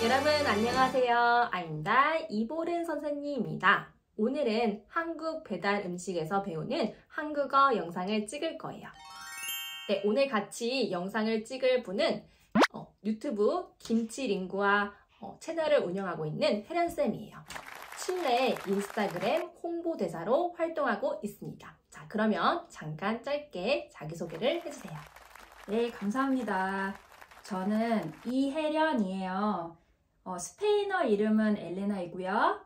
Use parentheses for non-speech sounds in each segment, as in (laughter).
여러분 안녕하세요. 아임달 이보른 선생님입니다. 오늘은 한국 배달 음식에서 배우는 한국어 영상을 찍을 거예요. 네, 오늘 같이 영상을 찍을 분은 어, 유튜브 김치링구와 어, 채널을 운영하고 있는 혜련쌤이에요. 실내 인스타그램 홍보대사로 활동하고 있습니다. 자, 그러면 잠깐 짧게 자기소개를 해주세요. 네, 감사합니다. 저는 이혜련이에요. 어, 스페인어 이름은 엘레나이고요.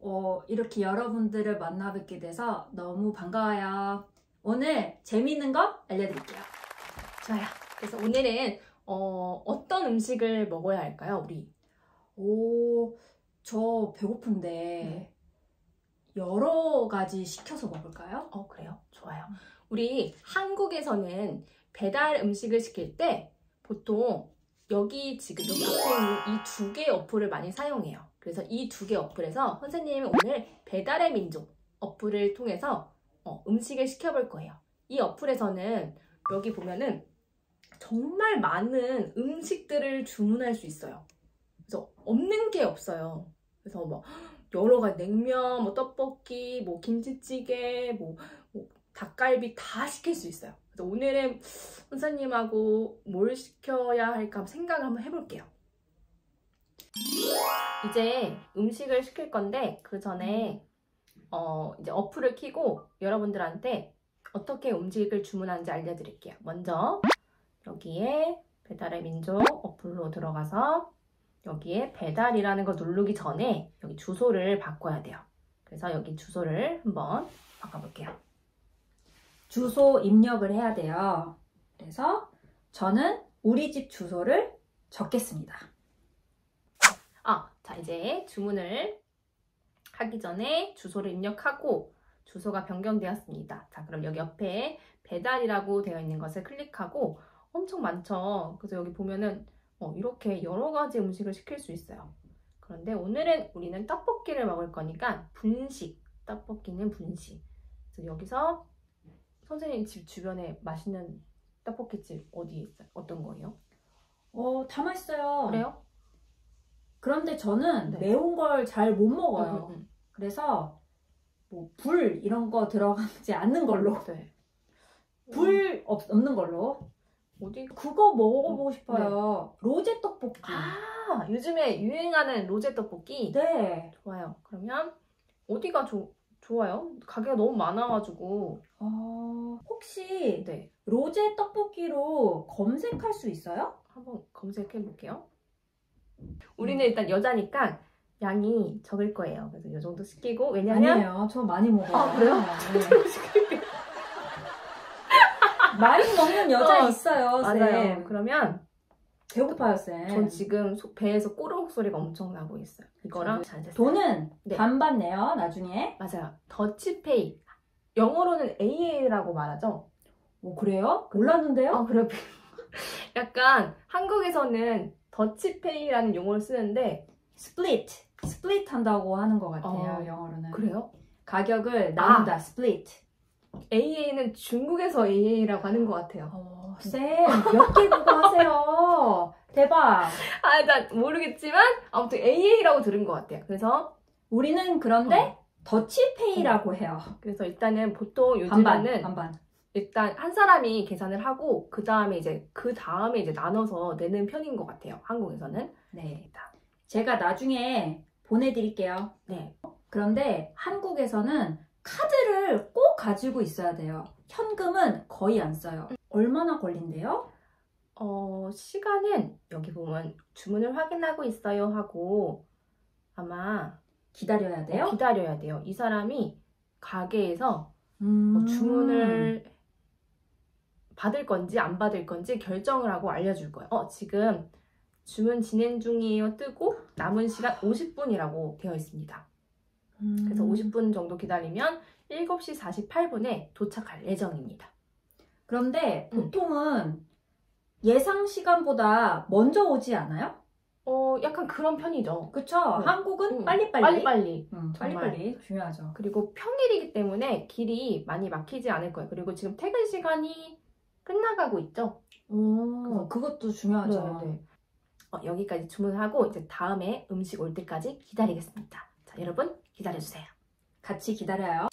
어, 이렇게 여러분들을 만나 뵙게 돼서 너무 반가워요. 오늘 재미있는 거 알려드릴게요. 좋아요. 그래서 오늘은 어, 어떤 음식을 먹어야 할까요, 우리? 오, 저 배고픈데 네. 여러 가지 시켜서 먹을까요? 어, 그래요? 좋아요. 우리 한국에서는 배달 음식을 시킬 때 보통 여기 지금 여기 앞에 있는 이 두 개의 어플을 많이 사용해요. 그래서 이 두 개 어플에서 선생님이 오늘 배달의 민족 어플을 통해서 어, 음식을 시켜볼 거예요. 이 어플에서는 여기 보면은 정말 많은 음식들을 주문할 수 있어요. 그래서 없는 게 없어요. 그래서 뭐 여러 가지 냉면, 뭐 떡볶이, 뭐 김치찌개, 뭐, 뭐 닭갈비 다 시킬 수 있어요. 그래서 오늘은 선생님하고 뭘 시켜야 할까 생각을 한번 해볼게요. 이제 음식을 시킬 건데 그 전에 어 이제 어플을 키고 여러분들한테 어떻게 음식을 주문하는지 알려드릴게요. 먼저 여기에 배달의 민족 어플로 들어가서 여기에 배달이라는 거 누르기 전에 여기 주소를 바꿔야 돼요. 그래서 여기 주소를 한번 바꿔볼게요. 주소 입력을 해야 돼요. 그래서 저는 우리 집 주소를 적겠습니다. 아, 자 이제 주문을 하기 전에 주소를 입력하고 주소가 변경되었습니다. 자, 그럼 여기 옆에 배달이라고 되어 있는 것을 클릭하고 엄청 많죠. 그래서 여기 보면은 어, 이렇게 여러 가지 음식을 시킬 수 있어요. 그런데 오늘은 우리는 떡볶이를 먹을 거니까 분식, 떡볶이는 분식. 그래서 여기서 선생님 집 주변에 맛있는 떡볶이집 어디 있어요? 어떤 거예요? 어, 다 맛있어요. 그래요? 그런데 저는 네. 매운 걸 잘 못 먹어요. 음, 음, 그래서 뭐 불 이런 거 들어가지 않는 걸로 음. 네. 불 없, 없는 걸로 어디? 그거 먹어보고 싶어요. 로제 떡볶이. 아, 요즘에 유행하는 로제 떡볶이. 네. 좋아요. 그러면 어디가 조, 좋아요? 가게가 너무 많아가지고. 어, 혹시 네. 로제 떡볶이로 검색할 수 있어요? 한번 검색해 볼게요. 우리는 일단 여자니까 양이 적을 거예요. 그래서 이 정도 시키고 왜냐면 아니에요. 저 많이 먹어요. 아, 그래요? 네. (laughs) 많이 먹는 여자 어, 있어요, 맞아요. 쌤. 그러면 배고파요, 쌤. 전 지금 소- 배에서 꼬르륵 소리가 엄청 나고 있어요. 이거랑 잘 됐어요. 돈은 네. 반반 내요, 나중에. 맞아요. 더치페이. 영어로는 AA라고 말하죠. 뭐, 그래요? 몰랐는데요? 아, 그래요? (laughs) 약간 한국에서는 더치페이라는 용어를 쓰는데 split. split 한다고 하는 것 같아요, 어, 영어로는. 그래요? 가격을 나눈다, split. AA는 중국에서 AA라고 하는 것 같아요. 어, 쌤, 몇개 국어 하세요. 대박. 아, 나 모르겠지만 아무튼 AA라고 들은 것 같아요. 그래서 우리는 그런데 어. 더치페이라고 해요. 그래서 일단은 보통 반반, 요즘에는 반반. 일단 한 사람이 계산을 하고 그 다음에 이제 그 다음에 이제 나눠서 내는 편인 것 같아요. 한국에서는. 네. 제가 나중에 보내드릴게요. 네. 그런데 한국에서는 카드를 꼭 가지고 있어야 돼요. 현금은 거의 안 써요. 얼마나 걸린대요? 어, 시간은 여기 보면 주문을 확인하고 있어요 하고 아마 기다려야 돼요? 어, 기다려야 돼요. 이 사람이 가게에서 음... 뭐 주문을 받을 건지 안 받을 건지 결정을 하고 알려줄 거예요. 어, 지금 주문 진행 중이에요 뜨고 남은 시간 50분이라고 되어 있습니다. 음... 그래서 50분 정도 기다리면 7시 48분에 도착할 예정입니다. 그런데 음. 보통은 예상 시간보다 먼저 오지 않아요? 어, 약간 그런 편이죠. 그쵸? 음. 한국은 음, 빨리빨리. 빨리빨리. 음, 정말. 빨리빨리. 중요하죠. 그리고 평일이기 때문에 길이 많이 막히지 않을 거예요. 그리고 지금 퇴근 시간이 끝나가고 있죠. 오, 그것도 중요하죠. 네, 네. 어, 여기까지 주문하고 이제 다음에 음식 올 때까지 기다리겠습니다. 자, 여러분 기다려주세요. 같이 기다려요.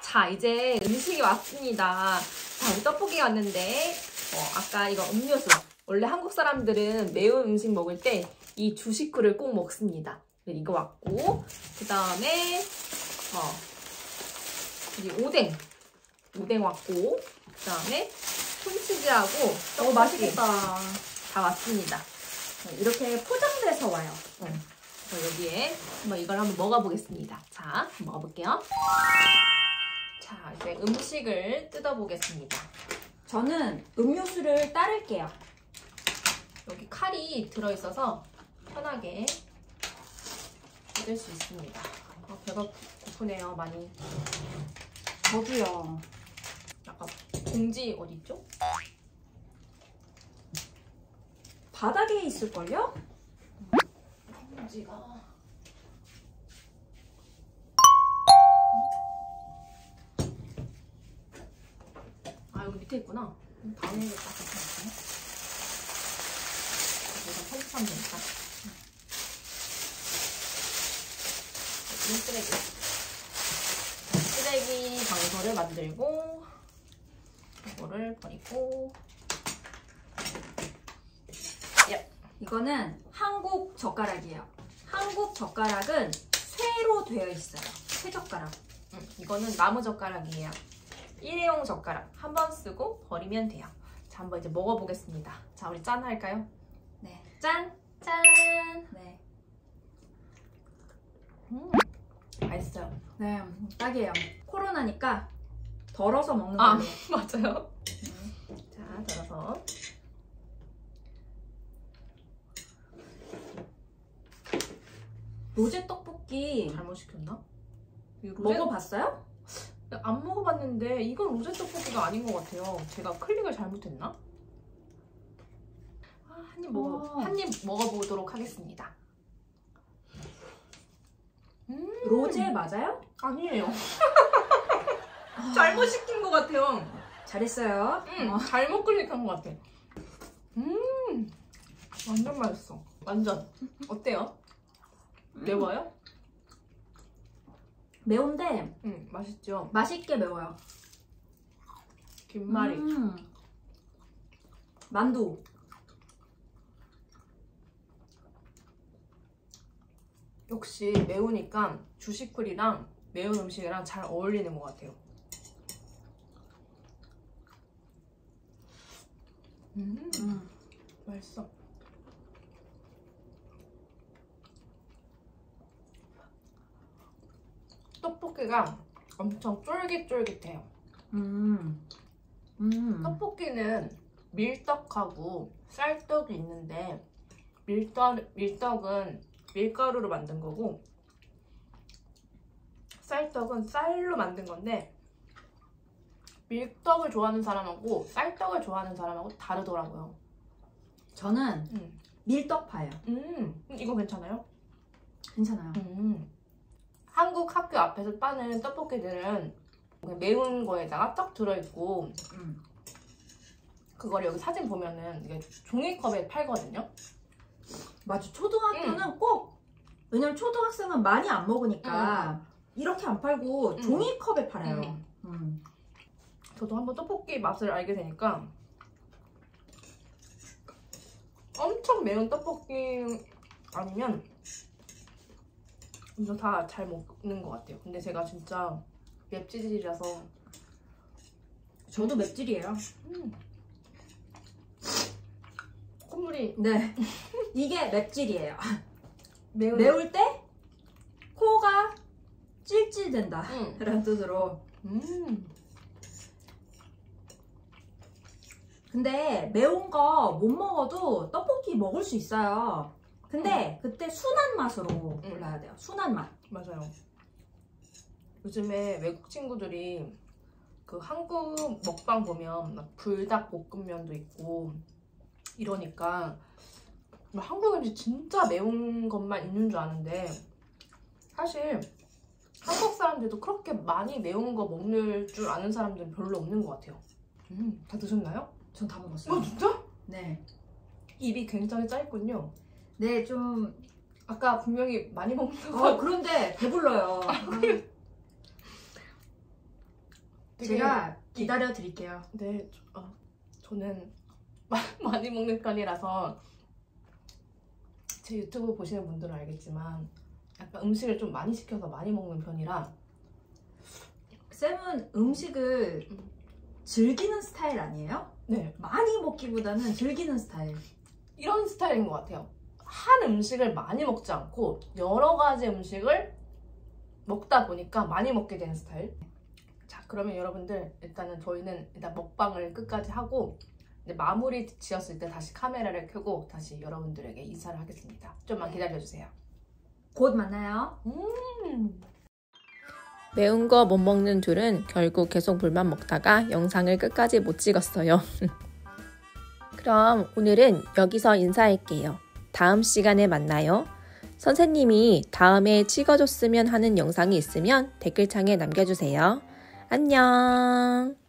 자, 이제 음식이 왔습니다. 자, 우리 떡볶이 왔는데, 어, 아까 이거 음료수. 원래 한국 사람들은 매운 음식 먹을 때 이 주식구를 꼭 먹습니다. 네, 이거 왔고, 그 다음에, 어, 이 오뎅. 오뎅 왔고, 그 다음에 콘치즈하고 어, 떡볶이 맛있겠다. 다 왔습니다. 네, 이렇게 포장돼서 와요. 그래서 여기에 한번 이걸 한번 먹어보겠습니다. 자, 먹어볼게요. 자, 이제 음식을 뜯어보겠습니다. 저는 음료수를 따를게요. 여기 칼이 들어있어서 편하게 뜯을 수 있습니다. 아, 배가 고프네요, 많이. 저도요. 아까 봉지 어디 있죠? 바닥에 있을걸요? 봉지가. 아, 여기 밑에 있구나. 다음에 해야겠다. 잠깐만요. 내가 편집하면 되니까. 여기는 쓰레기. 자, 쓰레기 장소를 만들고, 이거를 버리고, 이거는 한국 젓가락이에요. 한국 젓가락은 쇠로 되어 있어요. 쇠 젓가락. 음, 이거는 나무 젓가락이에요. 일회용 젓가락. 한 번 쓰고 버리면 돼요. 자, 한번 이제 먹어보겠습니다. 자, 우리 짠 할까요? 네. 짠! 짠! 네. 음, 맛있어요. 네, 딱이에요. 코로나니까 덜어서 먹는 아, 걸로. (laughs) 맞아요. 자, 들어서. 로제 떡볶이 잘못 시켰나? 이거 로제... 먹어봤어요? 안 먹어봤는데 이건 로제 떡볶이가 아닌 것 같아요. 제가 클릭을 잘못했나? 아, 한입 먹어 어. 한입 먹어보도록 하겠습니다. 음, 로제 맞아요? 아니에요. (laughs) 잘못 시킨 것 같아요. 잘했어요. 음, 어. 잘못 클릭한 것 같아. 음, 완전 맛있어. 완전. 어때요? 매워요? 매운데 음, 맛있죠. 맛있게 매워요. 김말이. 음. 만두. 역시 매우니까 주식쿨이랑 매운 음식이랑 잘 어울리는 것 같아요. 음, 음. 맛있어. 떡볶이가 엄청 쫄깃쫄깃해요. 음. 음. 떡볶이는 밀떡하고 쌀떡이 있는데 밀떡, 밀떡은 밀가루로 만든 거고 쌀떡은 쌀로 만든 건데 밀떡을 좋아하는 사람하고 쌀떡을 좋아하는 사람하고 다르더라고요. 저는 음, 밀떡파예요. 음 이거 괜찮아요? 괜찮아요. 음. 한국 학교 앞에서 파는 떡볶이들은 그냥 매운 거에다가 떡 들어있고 음. 그걸 여기 사진 보면은 이게 종이컵에 팔거든요. 맞아. 초등학교는 꼭 왜냐면 초등학생은 많이 안 먹으니까 이렇게 안 팔고 음. 종이컵에 팔아요. 음. 음. 저도 한번 떡볶이 맛을 알게 되니까 엄청 매운 떡볶이 아니면 이거 다잘 먹는 것 같아요. 근데 제가 진짜 맵찔이라서 저도 맵찔이에요. 음. 콧물이 네. (laughs) 이게 맵찔이에요. 매운 매울 때 코가 찔찔된다. 음. 라는 뜻으로. 음. 근데 매운 거 못 먹어도 떡볶이 먹을 수 있어요. 근데 그때 순한 맛으로 골라야 돼요. 순한 맛. 맞아요. 요즘에 외국 친구들이 그 한국 먹방 보면 막 불닭 볶음면도 있고 이러니까 한국 음식 진짜 매운 것만 있는 줄 아는데 사실 한국 사람들도 그렇게 많이 매운 거 먹는 줄 아는 사람들은 별로 없는 것 같아요. 음, 다 드셨나요? 전 다 먹었어요. 어, 진짜? 네. 입이 굉장히 짧군요. 네, 좀 아까 분명히 많이 먹는 어, 거 그런데 배불러요. (laughs) 되게- 제가 기다려 드릴게요. 네, 저, 어, 저는 마- (laughs) 많이 먹는 편이라서 제 유튜브 보시는 분들은 알겠지만 약간 음식을 좀 많이 시켜서 많이 먹는 편이라 쌤은 음식을 음. 즐기는 스타일 아니에요? 네 많이 먹기보다는 즐기는 스타일. 이런 스타일인 것 같아요. 한 음식을 많이 먹지 않고 여러 가지 음식을 먹다 보니까 많이 먹게 되는 스타일. 자, 그러면 여러분들 일단은 저희는 일단 먹방을 끝까지 하고 이제 마무리 지었을 때 다시 카메라를 켜고 다시 여러분들에게 인사를 하겠습니다. 좀만 기다려주세요. 곧 만나요. 매운 거 못 먹는 둘은 결국 계속 물만 먹다가 영상을 끝까지 못 찍었어요. (laughs) 그럼 오늘은 여기서 인사할게요. 다음 시간에 만나요. 선생님이 다음에 찍어줬으면 하는 영상이 있으면 댓글창에 남겨주세요. 안녕!